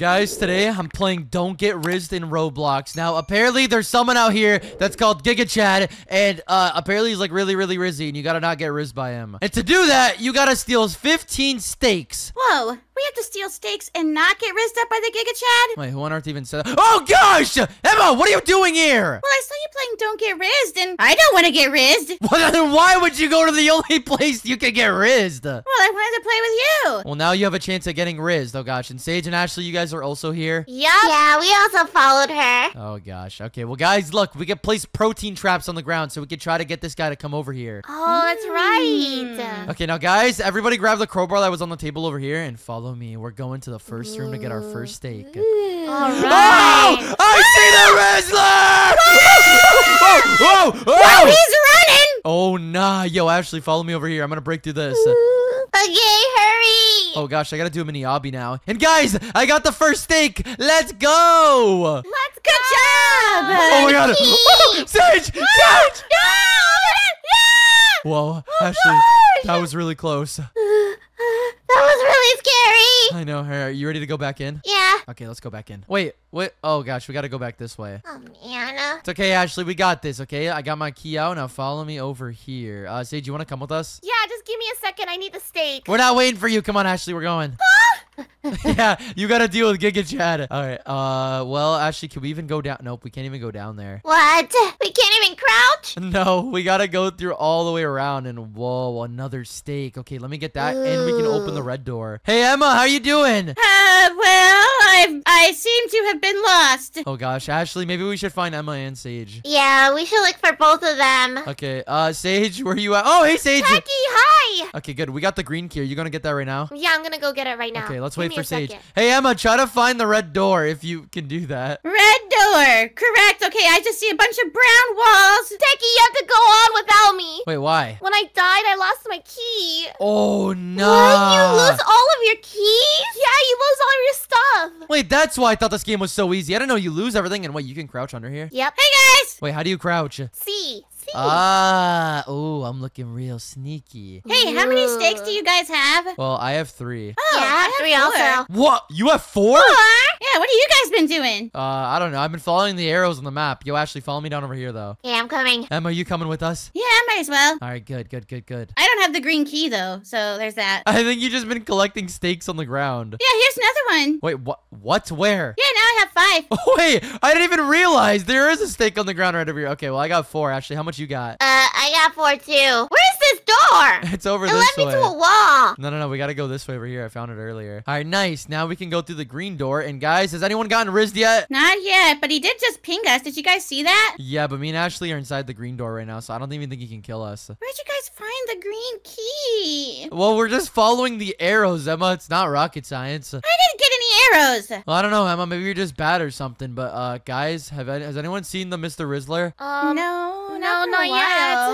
Guys, today I'm playing Don't Get Rizzed in Roblox. Now, apparently there's someone out here that's called Giga Chad, and uh, apparently he's like really, really rizzy, and you gotta not get rizzed by him. And to do that, you gotta steal 15 steaks. Whoa, we have to steal steaks and not get rizzed up by the Giga Chad? Wait, who on earth even said that? Oh gosh! Emma, what are you doing here? Well, I saw you playing Don't Get Rizzed, and I don't want to get rizzed. Well, then why would you go to the only place you can get rizzed? Well, I wanted to play with you. Well, now you have a chance at getting rizzed. Oh gosh, and Sage and Ashley, you guys are also here. Yup. Yeah, we also followed her. Oh gosh. Okay. Well, guys, look, we can place protein traps on the ground so we can try to get this guy to come over here. Oh, that's right. Mm. Okay, now guys, everybody grab the crowbar that was on the table over here and follow me. We're going to the first room to get our first steak. All Oh! right. I see the ah! Rizzler! oh, oh, Oh, oh! he's running. oh, nah. Yo, Ashley, follow me over here. I'm gonna break through this. Okay, hurry. Oh gosh, I gotta do a mini obby now. And guys, I got the first steak. Let's go! Let's Good job. Oh my god! Oh, Sage! Sage! No! Whoa, oh, Ashley, that was really close. That was really scary. I know her. Are You ready to go back in? Yeah. Okay, let's go back in. Wait, wait. Oh gosh, we gotta go back this way. Oh, man. It's okay, Ashley. We got this. Okay, I got my key out. Now follow me over here. Uh, Sage, you wanna come with us? Yeah, just give me a second. I need the steak. We're not waiting for you. Come on, Ashley. We're going. yeah, you gotta deal with Giga Chad. All right. Uh, well, Ashley, can we even go down? Nope, we can't even go down there. What? We can't even crouch? No, we gotta go through all the way around. And whoa, another steak. Okay, let me get that, and we can open the red door. Hey, Emma, how you doing? Uh, well, I I seem to have been lost. Oh gosh, Ashley, maybe we should find Emma and Sage. Yeah, we should look for both of them. Okay, uh, Sage, where you at? Oh, hey, Sage. Becky, hi. Okay, good. We got the green key. Are you gonna get that right now? Yeah, I'm gonna go get it right now. Okay, let's Give wait for Sage. second. Hey, Emma, try to find the red door if you can do that. Red door. Correct. Okay, I just see a bunch of brown walls. Becky, you have to go on without me. Wait, why? When I died, I lost my key. Oh, no. What? You lose all of your keys? Yeah, you lose all of your stuff. Wait, that's why I thought this game was so easy. I didn't know you lose everything. And wait, you can crouch under here? Yep. Hey guys. Wait, how do you crouch? C. C. Ah, oh, I'm looking real sneaky. Hey, how many steaks do you guys have? Well, I have three. Oh, yeah, I have three also. What? You have four? four? Yeah, what have you guys been doing? Uh, I don't know. I've been following the arrows on the map. Yo, Ashley, follow me down over here, though. Yeah, I'm coming. Emma, you coming with us? Yeah, I might as well. All right, good, good, good, good. I don't have the green key though, so there's that. I think you've just been collecting steaks on the ground. Yeah, here's another one. Wait, what? What? Where? Yeah, now I have five. Oh, wait, I didn't even realize there is a steak on the ground right over here. Okay, well, I got four. Ashley, how much you got? Uh, I got four too. Where's this door? It's over It this led me way. to a wall. No, no, no. We gotta go this way over here. I found it earlier. All right, nice. Now we can go through the green door. And guys, has anyone gotten rizzed yet? Not yet, but he did just ping us. Did you guys see that? Yeah, but me and Ashley are inside the green door right now, so I don't even think he can kill us. Where'd you guys find the green key? Well, we're just following the arrows, Emma. It's not rocket science. I didn't get any arrows. Well, I don't know, Emma. Maybe you're just bad or something. But uh, guys, have any- has anyone seen the Mr. Rizzler? Um, no, no, not, for a not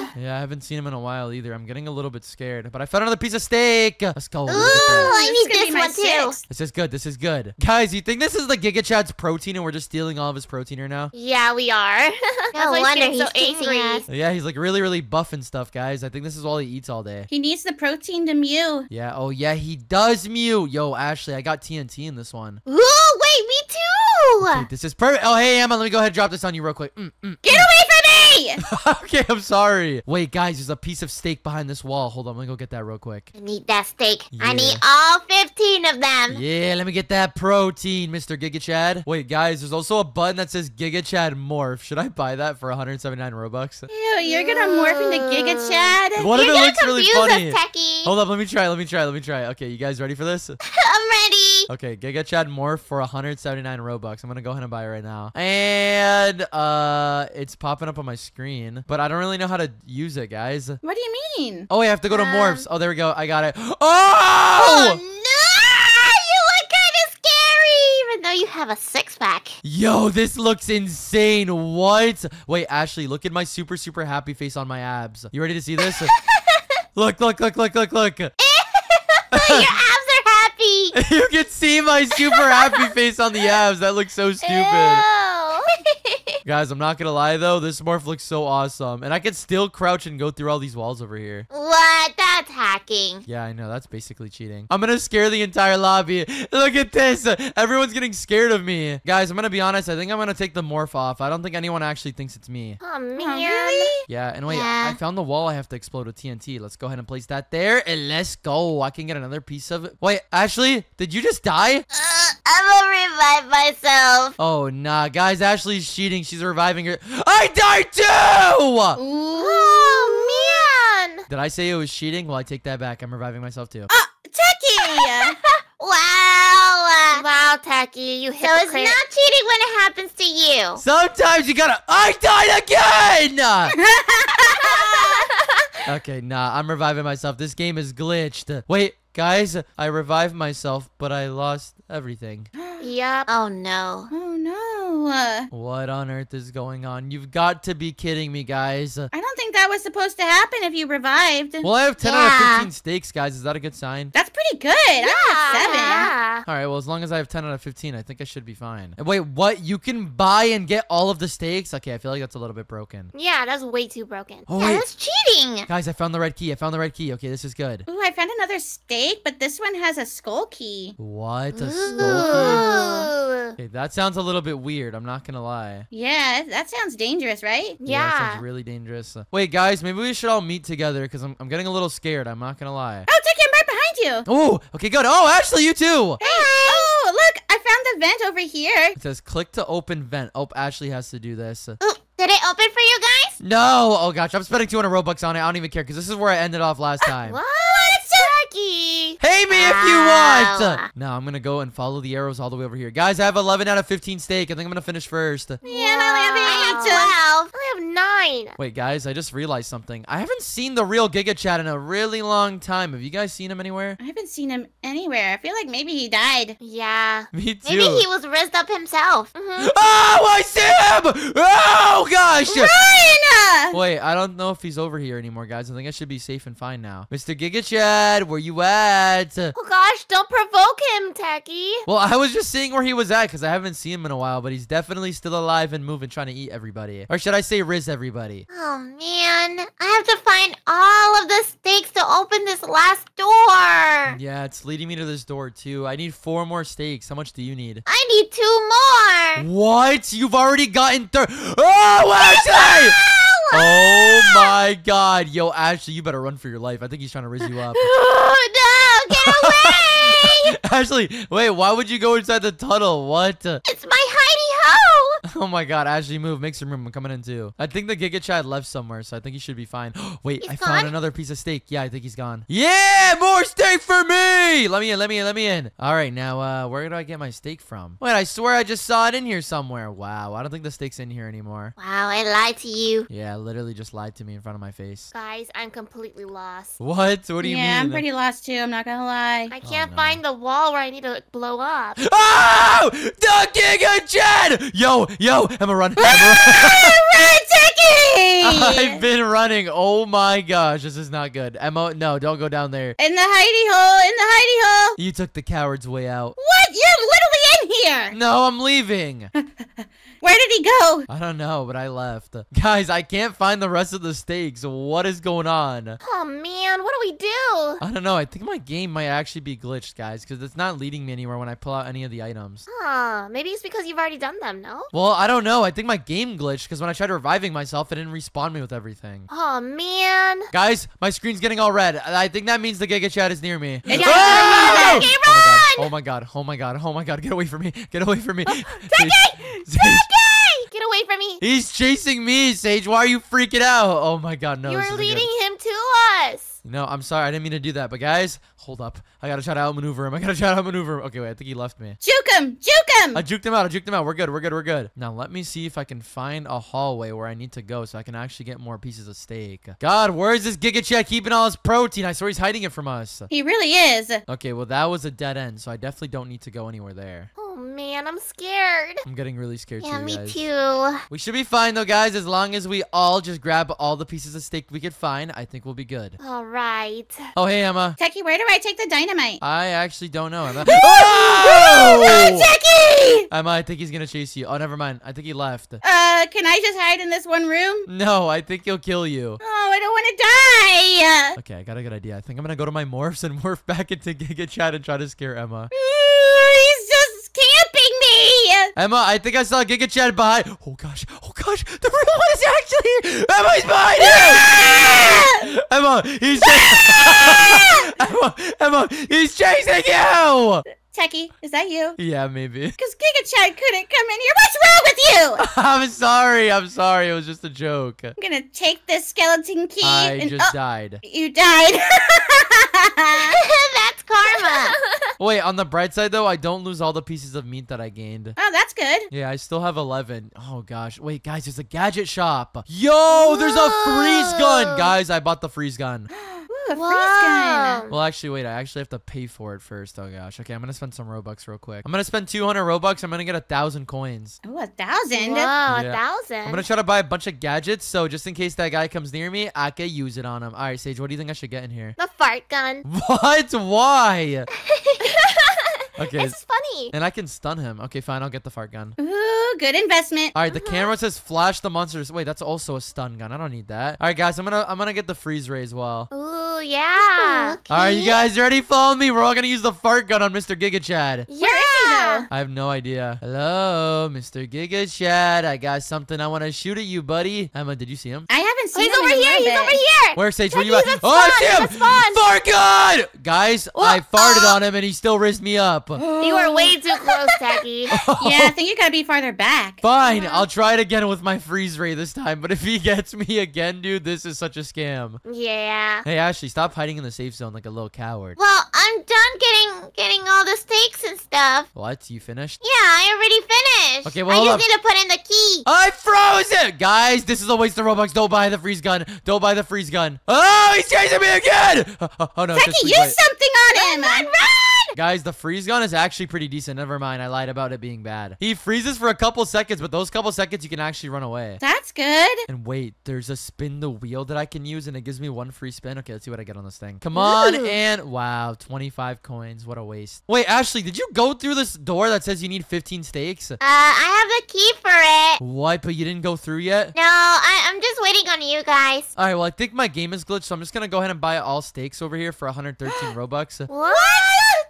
while. Yeah, I haven't seen him in a while either. I'm getting a little bit scared. But I found another piece of steak. Let's go. Ooh, Look. I This is need gonna this one too. sixth. This is good. This is good. Guys, you think this is the Giga Chad's protein and we're just stealing all of his protein right now? Yeah, we are. no That's why he's wonder he's so angry. us. Yeah, he's like really, really buff and stuff, guys. I think this is all he eats all day. He needs the protein to mew. Yeah, oh yeah, he does Mew. Yo, Ashley, I got TNT in this one. Ooh, wait, me too. Okay, this is perfect. Oh, hey, Emma, let me go ahead and drop this on you real quick. Mm, mm. Get away from me! okay, I'm sorry. Wait, guys, there's a piece of steak behind this wall. Hold on, let me go get that real quick. I need that steak. I need all 15 of them. Yeah, let me get that protein, Mr. Giga Chad. Wait, guys, there's also a button that says Giga Chad Morph. Should I buy that for 179 Robux? Ew, you're gonna morph into Giga Chad? What if You're it looks really funny? us, Hold up, let me try, let me try, let me try. Okay, you guys ready for this? I'm ready. Okay, Giga Chad Morph for 179 Robux. I'm gonna go ahead and buy it right now. And uh it's popping up on my screen, but I don't really know how to use it, guys. What do you mean? Oh, wait, I have to go to Um, morphs. Oh, there we go. I got it. Oh, Oh! no! You look kind of scary, even though you have a six pack. Yo, this looks insane. What? Wait, Ashley, look at my super, super happy face on my abs. You ready to see this? look, look, look, look, look, look. Your abs. you can see my super happy face on the abs. That looks so stupid. Guys, I'm not gonna lie though, this morph looks so awesome. And I can still crouch and go through all these walls over here. what? That's hacking. Yeah, I know. That's basically cheating. I'm gonna scare the entire lobby. Look at this. Everyone's getting scared of me. Guys, I'm gonna be honest. I think I'm gonna take the morph off. I don't think anyone actually thinks it's me. Oh, man. Oh, really? Yeah, and wait, Yeah. I found the wall I have to explode with TNT. Let's go ahead and place that there, and let's go. I can get another piece of it. Wait, Ashley, did you just die? Uh, I'm gonna revive myself. Oh, nah. Guys, Ashley's cheating. She's reviving her. I died too! Ooh. Oh, man. Did I say it was cheating? Well, I take that back. I'm reviving myself too. Ah, Techy! Wow. Wow, Tacky, you So hypocrite. it's So it's not cheating when it happens to you. Sometimes you gotta. I died again! okay, nah, I'm reviving myself. This game is glitched. Wait, guys, I revived myself, but I lost everything. Yep. Oh, no. oh no. Uh, What on earth is going on? You've got to be kidding me, guys. I don't think that was supposed to happen if you revived. Well, I have 10 out of 15 steaks, guys. Is that a good sign? That's pretty good. I got seven. Yeah. All right, well, as long as I have 10 out of 15, I think I should be fine. And Wait, what? You can buy and get all of the steaks? Okay, I feel like that's a little bit broken. Yeah, that's way too broken. Oh, yeah, wait. that's cheating. Guys, I found the red key. I found the red key. Okay, this is good. Ooh, I found another steak, but this one has a skull key. What? A skull key? Okay, that sounds a little bit weird. I'm not gonna lie. Yeah, that sounds dangerous, right? that Yeah. sounds really dangerous. Uh, Wait, guys, maybe we should all meet together because I'm, I'm getting a little scared. I'm not gonna lie. Oh, Techy, I'm right behind you. Oh, okay, good. Oh, Ashley, you too. Hey, oh, look, I found the vent over here. It says click to open vent. Oh, Ashley has to do this. Ooh, did it open for you guys? No. Oh gosh, I'm spending 200 robux on it. I don't even care because this is where I ended off last time. What? Tacky. Hey me if you Wow. want. No, I'm gonna go and follow the arrows all the way over here, guys. I have 11 out of 15 steak. I think I'm gonna finish first. Yeah, and I only have Wow. eight. Wow. I have nine. Wait, guys, I just realized something. I haven't seen the real Giga Chad in a really long time. Have you guys seen him anywhere? I haven't seen him anywhere. I feel like maybe he died. Yeah. Me too. Maybe he was rizzed up himself. Mhm. Oh, I see him! Oh gosh! Ryan! Wait, I don't know if he's over here anymore, guys. I think I should be safe and fine now. Mr. Giga Chad, were you at? Oh gosh, don't provoke him, Tacky. Well, I was just seeing where he was at because I haven't seen him in a while, but he's definitely still alive and moving, trying to eat everybody. Or should I say Rizz everybody? Oh man, I have to find all of the steaks to open this last door. Yeah, it's leading me to this door too. I need four more steaks. How much do you need? I need two more. What? You've already gotten third. Oh, Ashley! Ah! Oh my god. Yo, Ashley, you better run for your life. I think he's trying to rizz you up. No, get away! Ashley, wait, why would you go inside the tunnel? What? it's my. Oh my god, Ashley, move. Make some room. I'm coming in too. I think the Giga Chad left somewhere, so I think he should be fine. wait, He's I found another piece of steak. Yeah, I think he's gone. Yeah, more steak for me! Let me in, let me in, let me in. All right, now, uh, where do I get my steak from? Wait, I swear I just saw it in here somewhere. Wow, I don't think the steak's in here anymore. Wow, I lied to you. Yeah, literally just lied to me in front of my face. Guys, I'm completely lost. What? What do you yeah, mean? Yeah, I'm pretty lost too. I'm not gonna lie. I can't no. find the wall where I need to blow up. Oh! The Giga Chad! Yo, yo, Emma run. Emma run. I've been running. Oh my gosh, this is not good. Emma, no, don't go down there. In the hidey hole, in the hidey hole. You took the coward's way out. What? You're literally in here. No, I'm leaving. Where did he go? I don't know, but I left. Guys, I can't find the rest of the steaks. What is going on? Oh man, what do we do? I don't know. I think my game might actually be glitched, guys, because it's not leading me anywhere when I pull out any of the items. Huh, maybe it's because you've already done them, no? Well, I don't know. I think my game glitched because when I tried reviving myself, it didn't respawn me with everything. Oh man. Guys, my screen's getting all red. I think that means the Giga Chad is near me. Yeah, Ah! Jackie, Oh my god! Oh my god! Oh my god! Oh my god! Get away from me! Get away from me! Oh, Jackie! Sage! Get away from me. He's chasing me, Sage. Why are you freaking out? Oh my god, no. you this were isn't good. leading him No, I'm sorry. I didn't mean to do that. But guys, hold up. I gotta try to outmaneuver him. I gotta try to outmaneuver him. Okay, wait. I think he left me. Juke him! Juke him! I juked him out. I juked him out. We're good. We're good. We're good. Now let me see if I can find a hallway where I need to go so I can actually get more pieces of steak. God, where is this Giga Chad keeping all his protein? I swear he's hiding it from us. He really is. Okay, well that was a dead end, so I definitely don't need to go anywhere there. Oh Oh man, I'm scared. I'm getting really scared Yeah, too, me guys. too. We should be fine though, guys. As long as we all just grab all the pieces of steak we could find, I think we'll be good. All right. Oh, hey, Emma. Techy, where do I take the dynamite? I actually don't know, Emma. Oh, oh! Techy! Emma, I think he's gonna chase you. Oh, never mind. I think he left. Uh, can I just hide in this one room? No, I think he'll kill you. Oh, I don't want to die. Okay, I got a good idea. I think I'm gonna go to my morphs and morph back into Giga Chad and try to scare Emma. Ooh, He's just camping me. Emma, I think I saw Giga Chad behind. Oh gosh, oh gosh, the real one is actually Emma. He's behind you. Emma, he's Emma, Emma, he's chasing you. Techy, is that you? Yeah, maybe. Because Giga Chad couldn't come in here. What's wrong with you? I'm sorry. I'm sorry. It was just a joke. I'm gonna take this skeleton key I and just oh, died. you died. That's karma. Wait, on the bright side though, I don't lose all the pieces of meat that I gained. oh, that's good. Yeah, I still have 11. Oh gosh. Wait, guys, there's a gadget shop. Yo, there's a freeze gun. Guys, I bought the freeze gun. Ooh, a freeze Wow. gun. Well, actually, wait. I actually have to pay for it first. Oh gosh. Okay, I'm gonna spend some robux real quick. I'm gonna spend 200 robux. I'm gonna get a thousand coins. Ooh, a thousand. Whoa, a Yeah. thousand. I'm gonna try to buy a bunch of gadgets, so just in case that guy comes near me, I can use it on him. All right, Sage, what do you think I should get in here? the fart gun. What? Why? Okay, It's funny. and I can stun him. Okay, fine. I'll get the fart gun. Ooh, good investment. All right, the uh-huh. camera says flash the monsters. Wait, that's also a stun gun. I don't need that. All right, guys, I'm gonna I'm gonna get the freeze ray as well. Ooh, yeah. All right, you guys ready? Follow me. We're all gonna use the fart gun on Mr. Giga Chad. Yeah. I have no idea. Hello, Mr. Giga Chad. I got something I want to shoot at you, buddy. Emma, did you see him? I haven't seen he's over in a here. He's over here. Where, Sage? Where Chucky, you at? he's at Oh, I see him! at spawn. Fart gun! Guys, I What? farted Oh. on him and he still rizzed me up. You were way too close, Tacky. Yeah, I think you gotta be farther back. Fine, Yeah. I'll try it again with my freeze ray this time. But if he gets me again, dude, this is such a scam. yeah. Hey, Ashley, stop hiding in the safe zone like a little coward. Well, I'm done getting getting all the steaks and stuff. What? You finished? Yeah, I already finished. Okay, well, I hold just up. need to put in the key. I froze it! Guys, this is a waste of Robux. Don't buy the freeze gun. Don't buy the freeze gun. Oh, he's chasing me again! Oh, oh, oh, no. it's Techy, use light. something on him. Run, run! Guys, the freeze gun is actually pretty decent. Never mind. I lied about it being bad. He freezes for a couple seconds, but those couple seconds you can actually run away. That's good. And wait, there's a spin the wheel that I can use and it gives me one free spin. Okay, let's see what I get on this thing. Come on Ooh. and wow, 25 coins. What a waste. Wait, Ashley, did you go through this door that says you need 15 steaks? Uh, I have the key for it. What? But you didn't go through yet? No, I, I'm just waiting on you guys. All right, well, I think my game is glitched, so I'm just going to go ahead and buy all steaks over here for 113 Robux. What?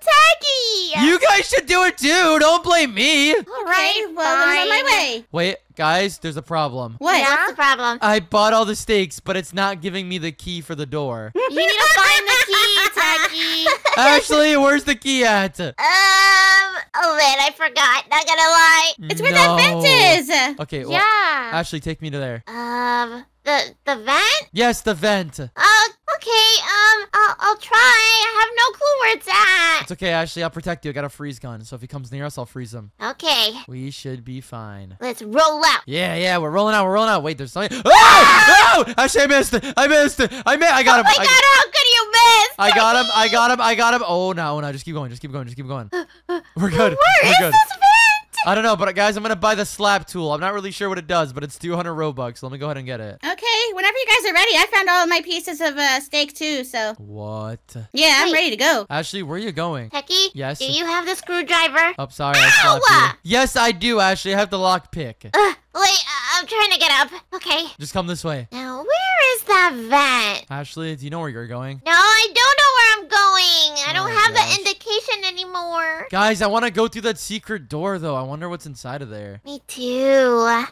Tacky! You guys should do it too. Don't blame me. All Okay, well, then I'm on my way. Wait, guys, there's a problem. What? Yeah, What's the problem? I bought all the steaks, but it's not giving me the key for the door. You need to find the key, Tacky. Ashley, where's the key at? Um, oh man, I forgot. Not gonna lie. It's where that vent is. Okay, well, yeah. Ashley, take me to there. Um, the the vent. Yes, the vent. Uh, okay. Um, I'll I'll try. I have no clue where it's at. It's okay, Ashley. I'll protect you. I got a freeze gun, so if he comes near us, I'll freeze him. Okay, We should be fine. let's roll out. Yeah, yeah, we're rolling out. We're rolling out. Wait, there's something. Oh! No! Ashley, I missed. I missed. I missed. I got Oh him. my I, god, how could you miss? I got him. I got him. I got him. Oh no, no! Just keep going. Just keep going. Just keep going. We're good. Where we're is good. this vent? I don't know, but guys, I'm gonna buy the slap tool. I'm not really sure what it does, but it's 200 robux. Let me go ahead and get it. Okay, whenever you guys are ready, I found all of my pieces of uh, steak too. So What? yeah, I'm ready to go. Ashley, where are you going? Techy, Yes? do you have the screwdriver? Oh, sorry, I slapped you. Yes, I do, Ashley. I have the lock pick. Wait, uh, I'm trying to get up. Okay. Just come this way. Now, where is that vent? Ashley, do you know where you're going? No, I don't know where I'm going. I Oh don't my have gosh. the indication anymore. Guys, I want to go through that secret door, though. I wonder what's inside of there. Me too.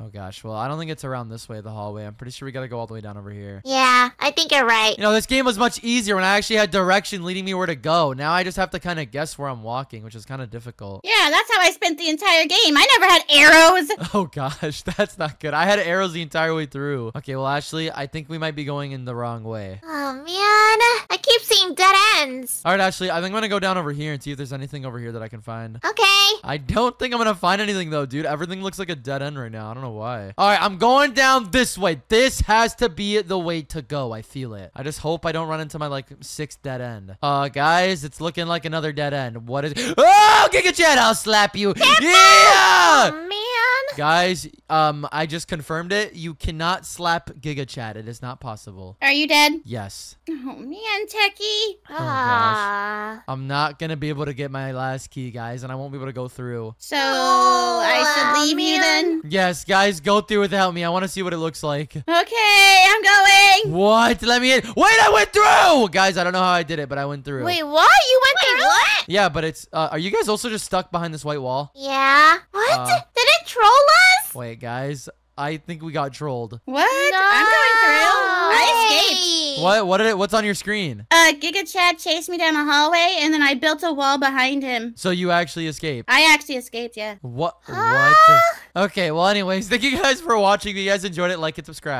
Oh, gosh. Well, I don't think it's around this way, the hallway. I'm pretty sure we got to go all the way down over here. Yeah, I think you're right. You know, this game was much easier when I actually had direction leading me where to go. Now I just have to kind of guess where I'm walking, which is kind of difficult. Yeah, that's how I spent the entire game. I never had arrows. Oh gosh, that's not good. I had arrows the entire way through. Okay, well, Ashley, I think we might be going in the wrong way. Oh man, I keep seeing dead ends. All right, Ashley, I think I'm gonna go down over here and see if there's anything over here that I can find. Okay. I don't think I'm gonna find anything though, dude. Everything looks like a dead end right now. I don't know why. All right, I'm going down this way. This has to be the way to go. I feel it. I just hope I don't run into my like sixth dead end. Uh, guys, it's looking like another dead end. What is? Oh, Giga Chad, I'll slap you. Yeah. Oh man. Guys, um, I just confirmed it. You cannot slap Giga Chad. It is not possible. Are you dead? Yes. Oh man, Techy. gosh. Ah. I'm not gonna be able to get my last key, guys, and I won't be able to go through. So Oh, I should wow, leave you then. Yes, guys, go through without me. I want to see what it looks like. Okay, I'm going. What? Let me in. Wait, I went through! Guys, I don't know how I did it, but I went through. Wait, what? You went Wait, through? what? Yeah, but it's, uh, are you guys also just stuck behind this white wall? Yeah. What? Uh, Did it troll us? Wait, guys, I think we got trolled. What? I'm going through. I escaped. escaped. What? What did it, what's on your screen? Uh, Giga Chad chased me down the hallway, and then I built a wall behind him. So you actually escaped. I actually escaped, yeah. What? Ah. What? Okay, well, anyways, thank you guys for watching. If you guys enjoyed it, like and subscribe.